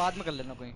बाद में कर लेना कोई।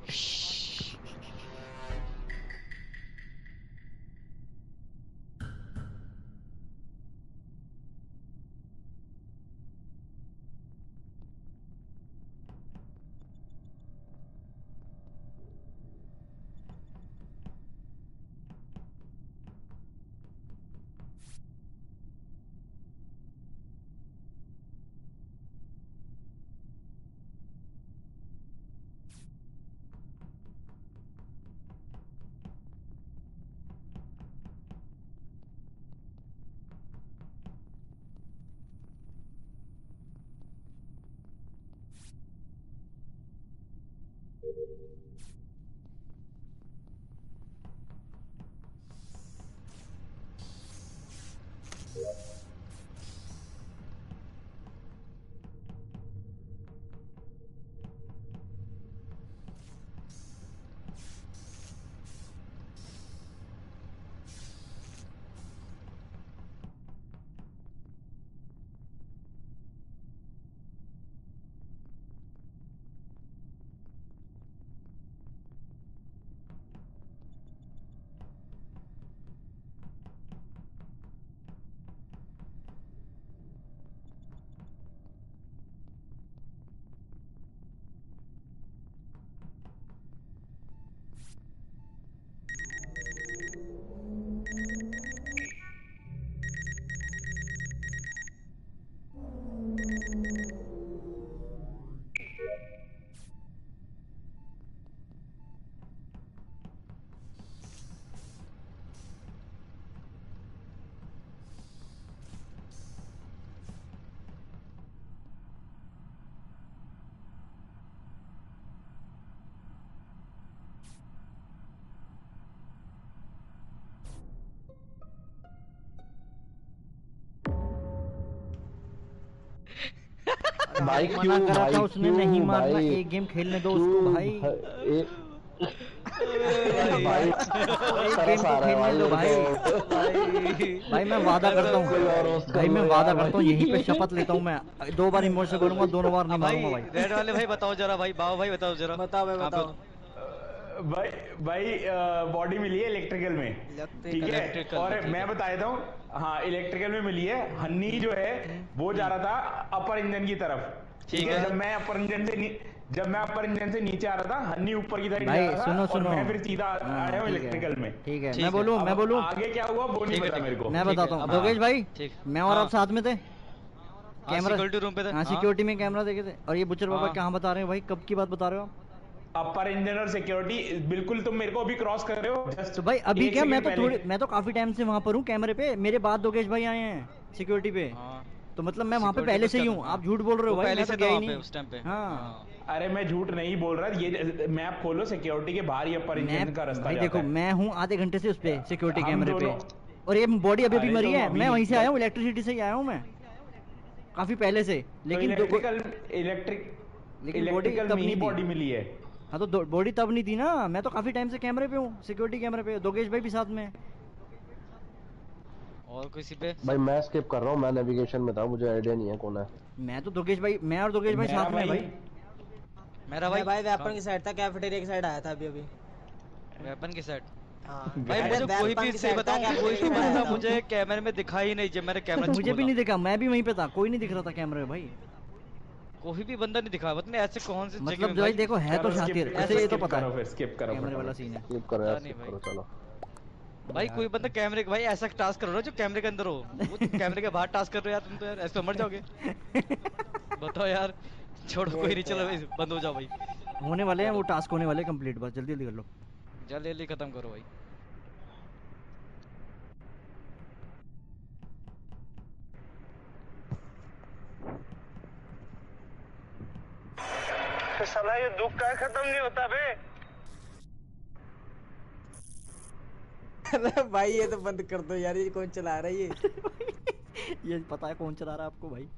भाई मना क्यों करा भाई था उसने नहीं मारना एक गेम खेलने दो उसको भाई। भाई भाई तरस आ रहा है भाई भाई। भाई मैं वादा करता हूँ। भाई मैं वादा करता हूँ। यहीं पे शपथ लेता हूँ मैं। दो बार इमोशन से बोलूँगा दोनों बार नहीं भाई मारूँगा भाई। रेड वाले भाई बताओ जरा भाई बाबा भाई बताओ जरा। बताओ बताओ। भाई भाई बॉडी मिली है इलेक्ट्रिकल में। ठीक है? और मैं बता देता हूँ हाँ इलेक्ट्रिकल में मिली है। हन्नी जो है वो जा रहा था अपर इंजन की तरफ़। ठीक है? है। जब मैं अपर इंजन से जब मैं अपर इंजन से नीचे आ रहा था हन्नी ऊपर की तरफ़ भाई जा रहा था सुनो सुनो। मैं फिर सीधा हाँ, आया हूँ इलेक्ट्रिकल में। ठीक है। मैं है। बोलूँ मैं बोलूँ? आगे क्या हुआ वो नहीं पता मेरे को। मैं बताता हूँ। योगेश भाई मैं और आप हाँ। साथ में थे? हाँ, कैमरा सिक्योरिटी रूम पे थे। हाँ हाँ। सिक्योरिटी में कैमरा देखे थे। और ये बुचर बाबा हाँ। कहाँ बता रहे हो भाई? कब की बात बता रहे हो आप? अपर इंजन और सिक्योरिटी बिल्कुल तुम मेरे को अभी क्रॉस कर रहे हो just तो भाई अभी क्या? मैं तो। थोड़ी मैं तो काफ़ी टाइम से वहाँ पर हूँ कैमरे पे। मेरे बाद योगेश भाई आए हैं सिक्योरिटी पे। हाँ। तो मतलब मैं वहाँ पे पहले से ही हूँ। आप झूठ बोल रहे हो भाई पहले से तो था गया नहीं। उस टाइम पे। हाँ। अरे मैं झूठ नहीं बोल रहा ये मैप खोलो सिक्योरिटी के बाहर ही अपर मैं इंजन का रास्ता भाई देखो मैं हूँ आधे घंटे से उस पे सिक्योरिटी कैमरे पे। और ये बॉडी अभी अरे मरी तो है। मैं वहीं से आया हूँ इलेक्ट्रिसिटी से ही आया हूँ मैं। काफ़ी पहले से। लेकिन इलेक्ट्रिकल इलेक्ट्रिक इलेक्ट्रिकल ही बॉडी मिली है। हाँ तो बॉडी तब नहीं थी ना। मैं तो काफ़ी टाइम से कैमरे पे हूँ सिक्योरिटी कैमरे पे। दोगेश भाई भी साथ में। और किसी पे भाई मैं स्किप कर रहा हूँ मैं नेविगेशन में था मुझे आइडिया नहीं है कौन है। मैं तो दोगेश भाई मैं और दोगेश भाई साथ में भाई। मेरा भाई भाई वेपन की साइड था कैफेटेरिया की साइड आया था अभी अभी। वेपन की सेट हाँ। भाई मुझे कोई भी सही बताऊँ कोई भी बंदा मुझे कैमरे में दिखाई ही नहीं जब मैंने कैमरा मुझे भी नहीं दिखा मैं भी वहीं पे था कोई नहीं दिख रहा था कैमरे में भाई। कोई भी बंदा नहीं दिखा मतलब ऐसे कौन से मतलब जो देखो है तो शातिर ऐसे ये तो पता करो है फिर स्किप करो कैमरे वाला सीन है। स्किप करो यार पता नहीं skip भाई। करो चलो। भाई कोई बंदा कैमरे भाई ऐसा टास्क करो ना जो कैमरे के अंदर हो। वो कैमरे के बाहर टास्क कर रहे हो यार तुम तो यार ऐसे तो मर जाओगे। बताओ यार छोड़ो कोई नहीं चलो भाई बंद हो जाओ भाई। होने वाले हैं वो टास्क होने वाले कंप्लीट बस जल्दी जल्दी कर लो। जल्दी जल्दी खत्म करो भाई। साला ये दुख का खत्म नहीं होता बे। अरे भाई ये तो बंद कर दो यार ये कौन चला रहा है ये? ये पता है कौन चला रहा है आपको भाई?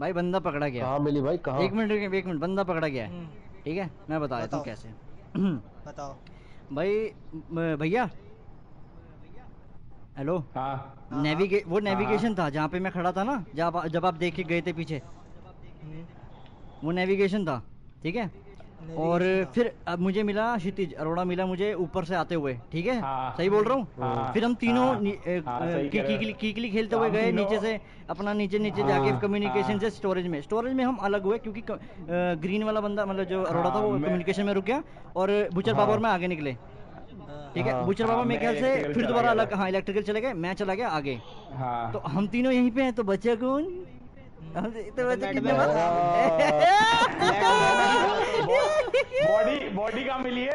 भाई बंदा पकड़ा गया। कहाँ मिली भाई? कहाँ? एक मिनट एक मिनट बंदा पकड़ा गया। है हम्म, ठीक है? मैं बता देता हूँ कैसे। बताओ। भाई भैया? हेलो? हाँ। हाँ, नेविगे वो हाँ। नेविगेशन था जहाँ पे मैं खड़ा था ना जब आप- जब आप देख के गए थे पीछे। हम्म, वो नेविगेशन था ठीक है? और फिर अब मुझे मिला क्षितिज अरोड़ा मिला मुझे ऊपर से आते हुए ठीक है? हाँ। सही बोल रहा हूँ? हाँ, फिर हम तीनों हाँ, हाँ, सही की- हो। कीकली कीकली खेलते हुए गए नीचे से अपना नीचे नीचे हाँ, जाके कम्युनिकेशन हाँ। से स्टोरेज में। स्टोरेज में हम अलग हुए क्योंकि ग्रीन वाला बंदा मतलब जो अरोड़ा था हाँ, वो कम्युनिकेशन में रुक गया और बुचर हाँ। बाबा और आगे निकले। हाँ, ठीक है? हाँ, बुचर बाबा हाँ, मेरे ख्याल से फिर दोबारा अलग हाँ इलेक्ट्रिकल चले गए मैं चला गया आगे। हाँ। तो हम तीनों यहीं पे हैं तो बचा कौन? बॉडी मिली है?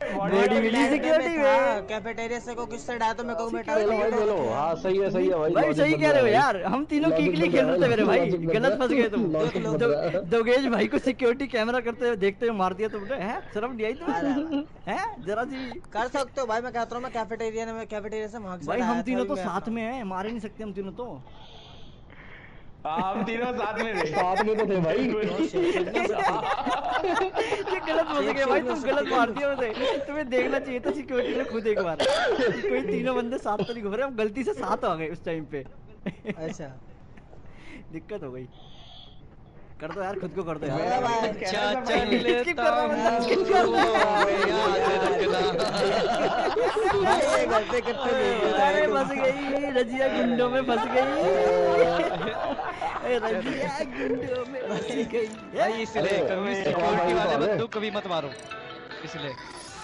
में। कैफेटेरिया से को किस साइड आया तो मेरे को बैठा बोलो। हाँ सही है सही है भाई भाई सही कह रहे हो यार। हम तीनों कीकली खेल रहे थे मेरे भाई गलत फंस गए तुम। दोगेश भाई को सिक्योरिटी कैमरा करते हुए देखते हुए मार दिया तुमने। हैं? शर्म नहीं आई तुम्हें हैं? जरा जी कर सकते हो भाई मैं कहता हूँ मैं कैफेटेरिया में कैफेटेरिया से वहाँ भाई हम तीनों तो साथ में हैं मार ही नहीं सकते हम तीनों तो। हम तीनों साथ में थे। साथ में तो थे भाई। ये गलत फंस गए भाई तुम गलत मार दिया मुझे तुम्हें देखना चाहिए था सिक्योरिटी ने खुद एक बार। कोई तीनों बंदे साथ तो नहीं घूम रहे हम गलती से साथ आ गए उस टाइम पे। अच्छा। दिक्कत हो गई। कर दो यार खुद को कर दो यार। अच्छा चल कर लेता रहा हूँ, हूँ कर रहा हूँ। करते अरे फंस गई रजिया गुंडों में फंस गई। रजिया गुंडों में। फंस गई। भाई इसलिए कभी सिक्योरिटी वाले बंदूक कभी मत मारो। इसलिए।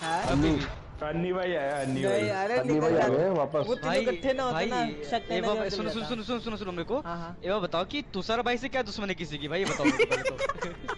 हाँ? कभी भी। अन्नी भाई आया अन्नी भाई। अन्नी भाई आ गए वापस। भाई इकट्ठे ना होते ना शक ये करने बात- का सुनो सुनो सुनो सुनो सुनो सुनो मेरे को। हाँ, हाँ। ये बताओ कि तुषार भाई से क्या दुश्मनी किसी की? भाई ये बताओ।